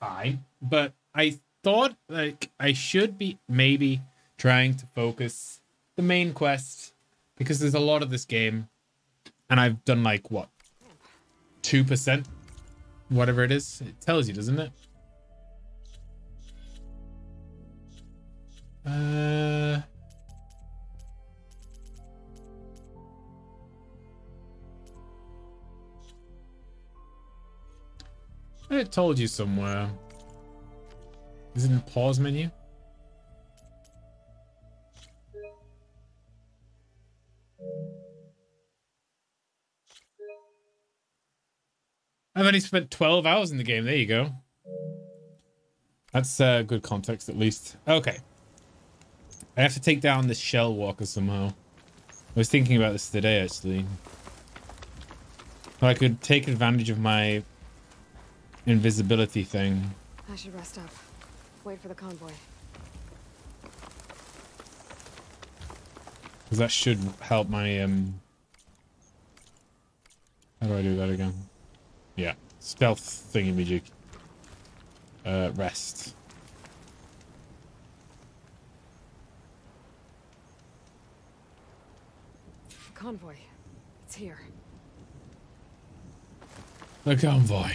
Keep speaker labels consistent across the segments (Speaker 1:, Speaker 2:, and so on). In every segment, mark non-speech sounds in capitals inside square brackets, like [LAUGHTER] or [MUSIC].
Speaker 1: fine. But I thought like I should be maybe trying to focus the main quest because there's a lot of this game and I've done like what 2% whatever it is it tells you doesn't it uh it told you somewhere is it in the pause menu I've only spent 12 hours in the game. There you go. That's uh, good context, at least. Okay. I have to take down this shell walker somehow. I was thinking about this today, actually. I could take advantage of my invisibility thing.
Speaker 2: I should rest up. Wait for the convoy.
Speaker 1: Because that should help my, um... How do I do that again? Yeah. Stealth thingy-majig. Uh, rest.
Speaker 2: Convoy. It's here.
Speaker 1: The convoy.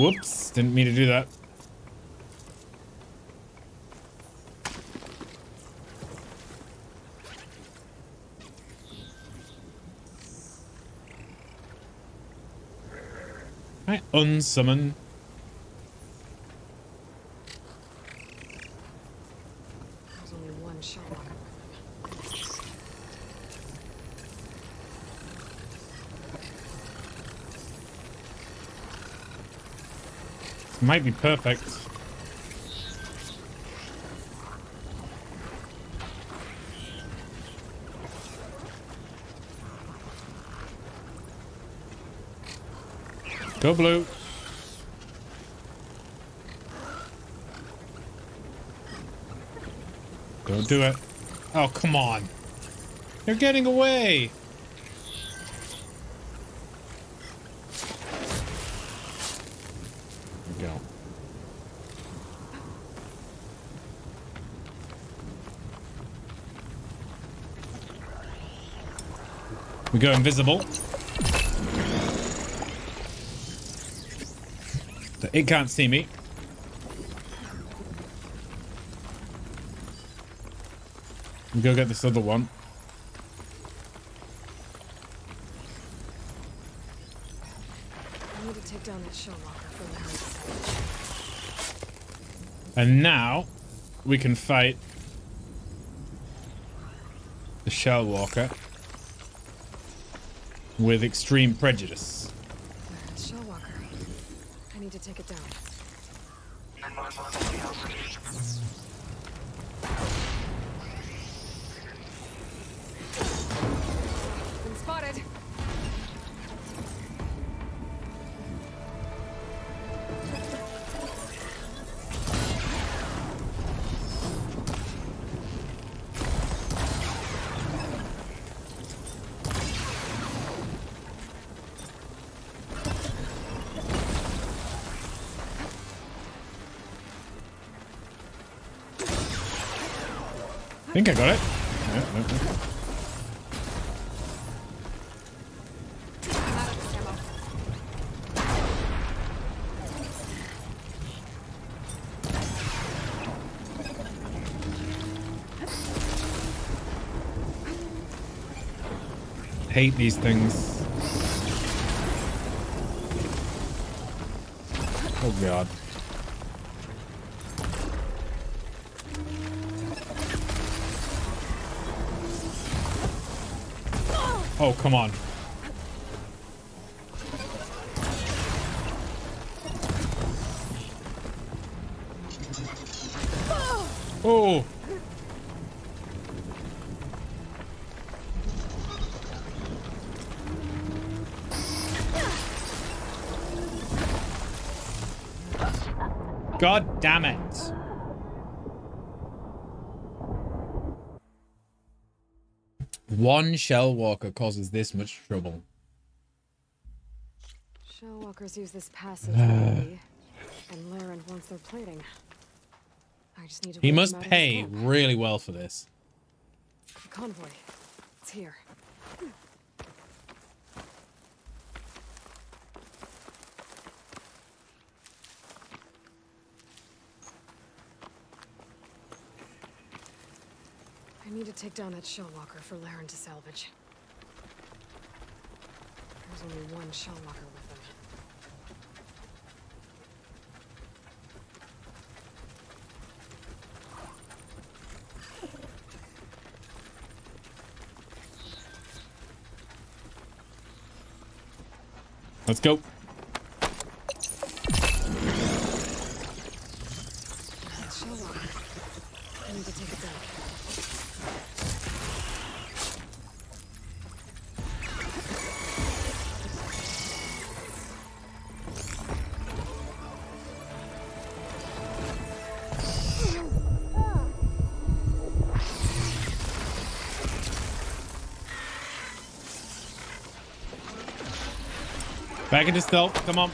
Speaker 1: Whoops, didn't mean to do that. I unsummon.
Speaker 2: There's only one shell
Speaker 1: Might be perfect. Go blue. Don't do it. Oh, come on. They're getting away. We go invisible. So it can't see me. We go get this other one.
Speaker 2: I need to take down that shell walker from the house.
Speaker 1: And now we can fight the Shell Walker with extreme prejudice.
Speaker 2: Shell walker. I need to take it down. Been spotted.
Speaker 1: Think I got it. No, no.
Speaker 2: Ammo.
Speaker 1: Hate these things. Oh god. Oh, come on. Oh. God damn it. One shell walker causes this much trouble.
Speaker 2: Shellwalkers use this passage [SIGHS] and Laren wants their plating. I just need to.
Speaker 1: He must
Speaker 2: him out of his
Speaker 1: pay really well for this.
Speaker 2: The convoy. It's here. I need to take down that shellwalker for Laren to salvage. There's only one shellwalker with them.
Speaker 1: Let's go. Back into stealth. Come on.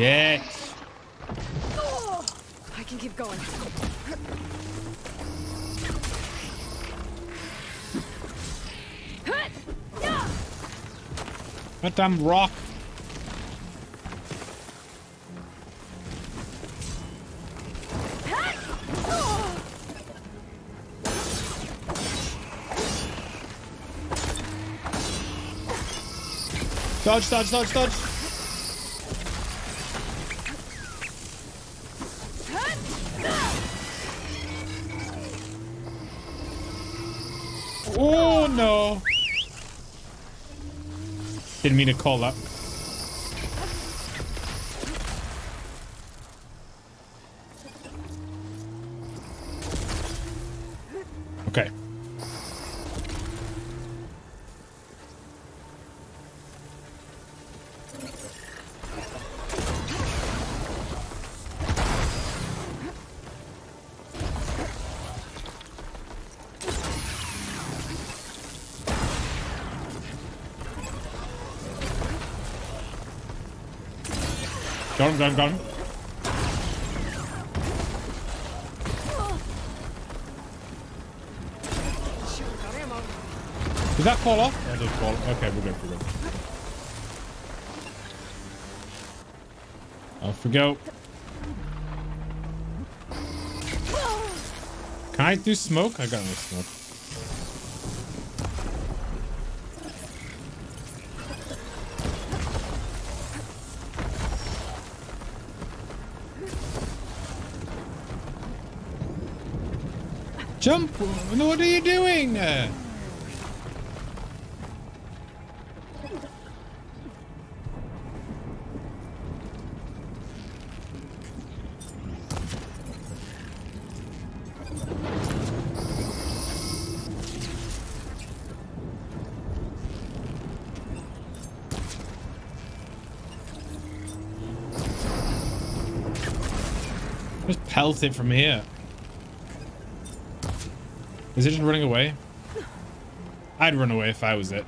Speaker 1: Shit.
Speaker 2: I can keep going.
Speaker 1: What damn rock? Dodge, dodge, dodge, dodge. Oh no. Didn't mean to call that. Got him, got him, got him. Did that fall off? That did fall. off. Okay, we're good, we're good. Off we go. Can I do smoke? I got no smoke. Jump! What are you doing? Just pelt it from here. Is it just running away? I'd run away if I was it.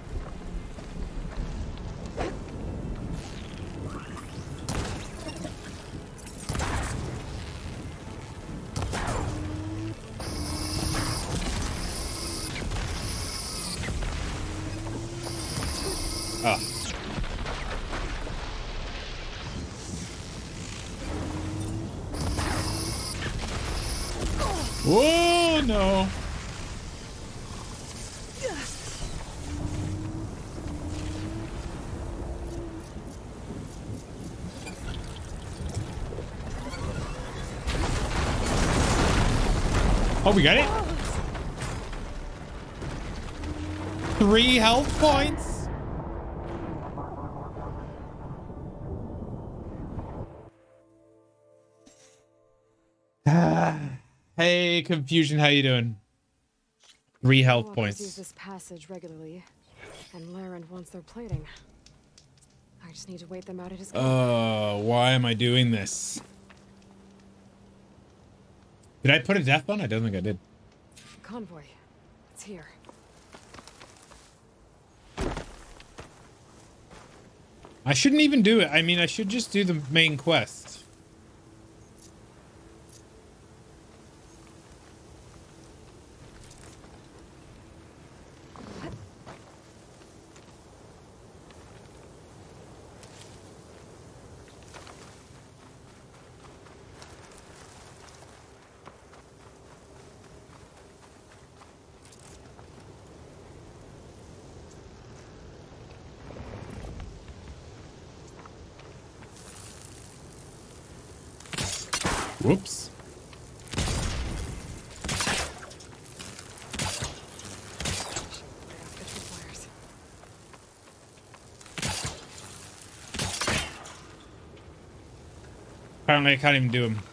Speaker 1: Oh, we got it? Three health points. [SIGHS] hey, confusion, how you doing? Three health
Speaker 2: Walkers
Speaker 1: points.
Speaker 2: use this passage regularly, and Laren wants their plating. I just need to wait them out at his.
Speaker 1: Uh, why am I doing this? Did I put a death on? I don't think I did.
Speaker 2: convoy. It's here.
Speaker 1: I shouldn't even do it. I mean, I should just do the main quest. Whoops. Apparently, I can't even do them.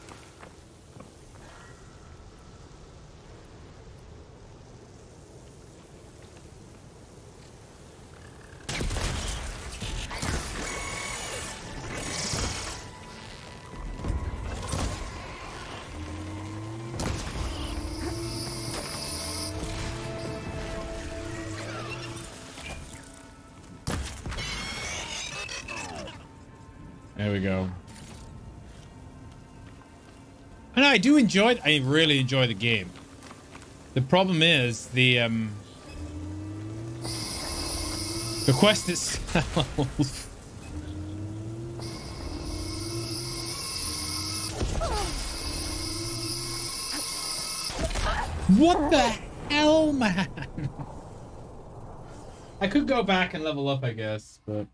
Speaker 1: There we go. And I do enjoy it. I really enjoy the game. The problem is the um the quest itself. [LAUGHS] what the hell, man? [LAUGHS] I could go back and level up, I guess, but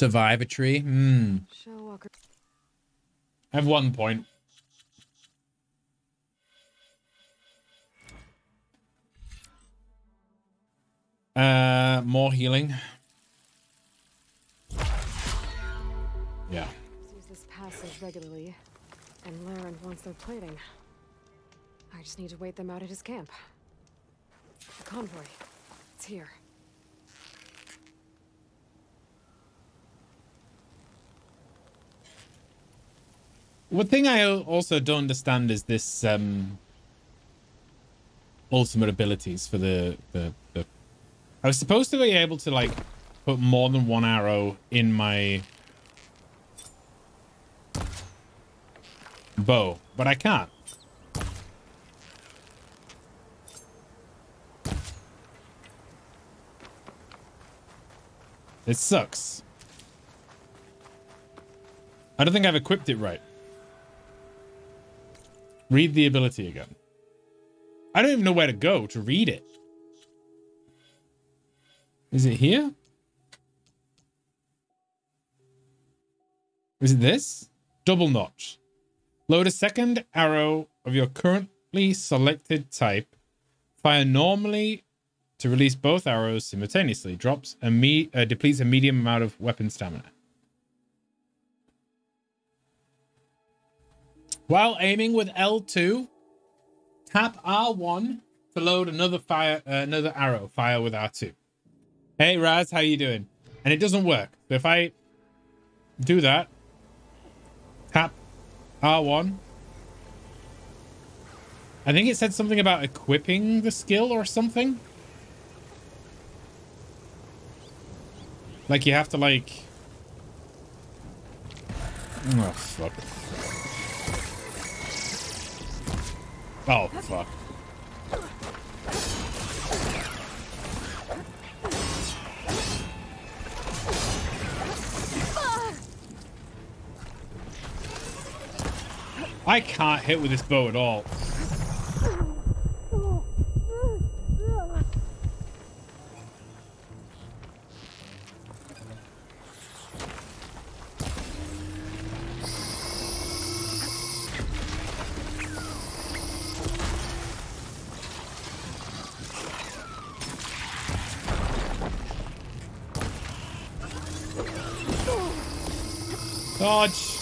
Speaker 1: survive a tree. Hmm. I have one point. Uh, more healing. Yeah.
Speaker 2: use this passage regularly, and Laren wants their plating. I just need to wait them out at his camp. The convoy. It's here.
Speaker 1: One thing I also don't understand is this um ultimate abilities for the, the the I was supposed to be able to like put more than one arrow in my bow, but I can't. It sucks. I don't think I've equipped it right. Read the ability again. I don't even know where to go to read it. Is it here? Is it this? Double notch. Load a second arrow of your currently selected type. Fire normally to release both arrows simultaneously. Drops a me uh, depletes a medium amount of weapon stamina. While aiming with L2, tap R1 to load another fire, uh, another arrow. Fire with R2. Hey Raz, how you doing? And it doesn't work. So if I do that, tap R1. I think it said something about equipping the skill or something. Like you have to like. Oh fuck. Oh fuck. I can't hit with this bow at all. Dodge.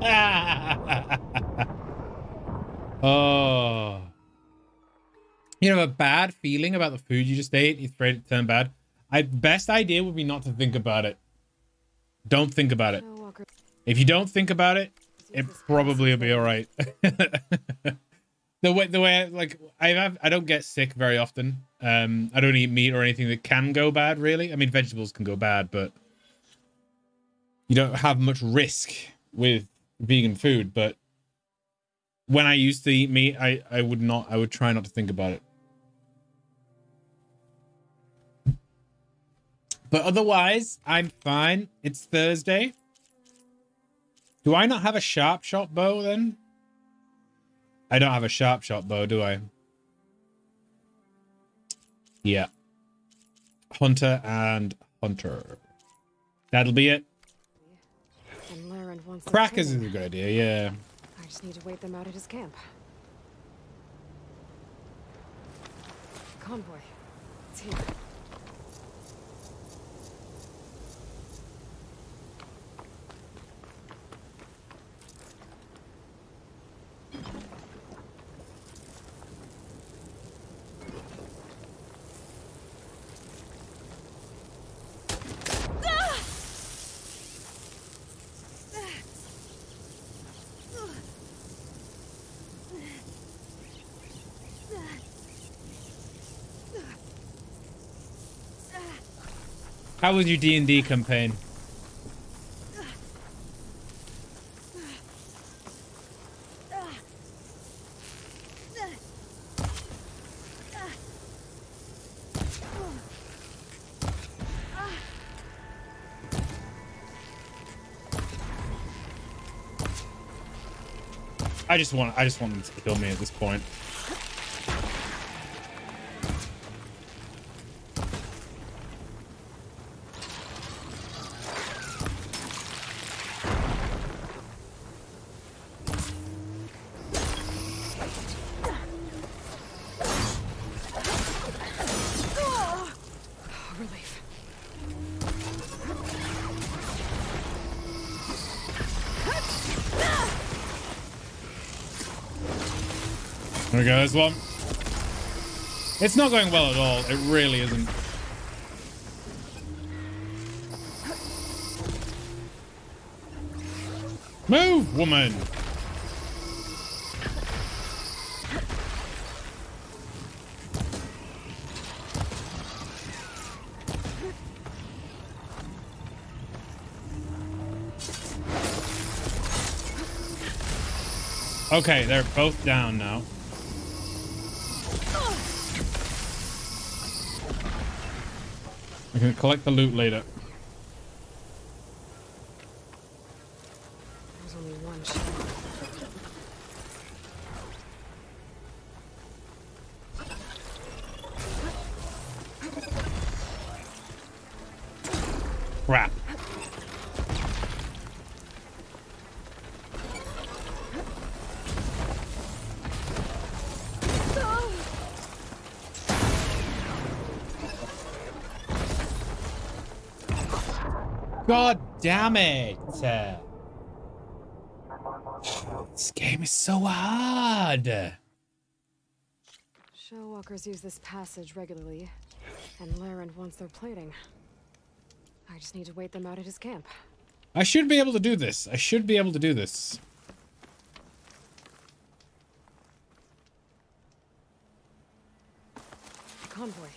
Speaker 1: [LAUGHS] oh. You have a bad feeling about the food you just ate. You're afraid it turned bad. I best idea would be not to think about it. Don't think about it. If you don't think about it, it probably will be all right. [LAUGHS] the way the way like I have I don't get sick very often. Um, I don't eat meat or anything that can go bad. Really, I mean vegetables can go bad, but you don't have much risk with vegan food. But when I used to eat meat, I I would not. I would try not to think about it. But otherwise, I'm fine. It's Thursday. Do I not have a sharp shot bow then? I don't have a sharp shot bow, do I? Yeah. Hunter and Hunter. That'll be it.
Speaker 2: and Laren
Speaker 1: Crackers is
Speaker 2: training.
Speaker 1: a good idea, yeah.
Speaker 2: I just need to wait them out at his camp. Convoy. It's here.
Speaker 1: How was your D&D campaign? I just want I just want them to kill me at this point.
Speaker 2: Relief.
Speaker 1: There we go, there's one. It's not going well at all. It really isn't. Move, woman! Okay, they're both down now. I can collect the loot later. Damn it! This game is so hard.
Speaker 2: Shellwalkers use this passage regularly, and Laren wants their plating. I just need to wait them out at his camp.
Speaker 1: I should be able to do this. I should be able to do this.
Speaker 2: Convoy.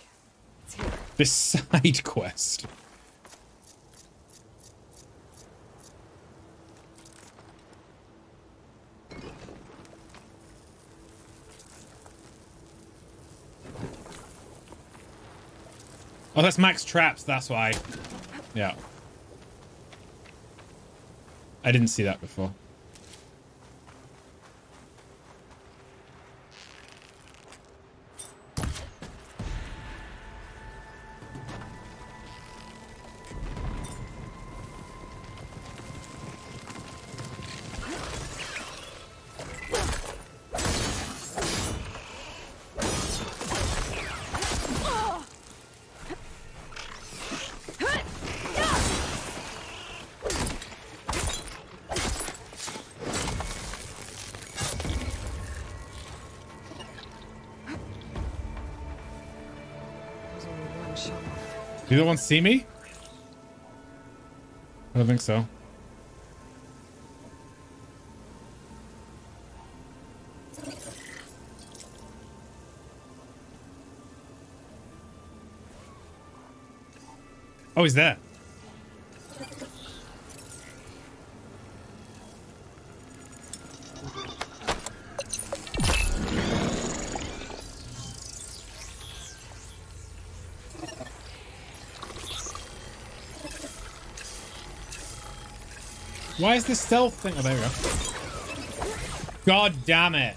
Speaker 2: It's here.
Speaker 1: This [LAUGHS] side quest. Oh, that's max traps. That's why. Yeah. I didn't see that before. Do the one see me? I don't think so. Oh, he's there. Why is this stealth thing? Oh, there we go. God damn it.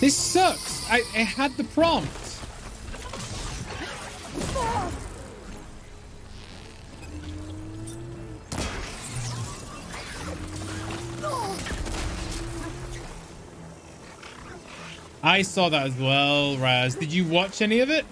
Speaker 1: This sucks. I, I had the prompt. I saw that as well, Raz. Did you watch any of it?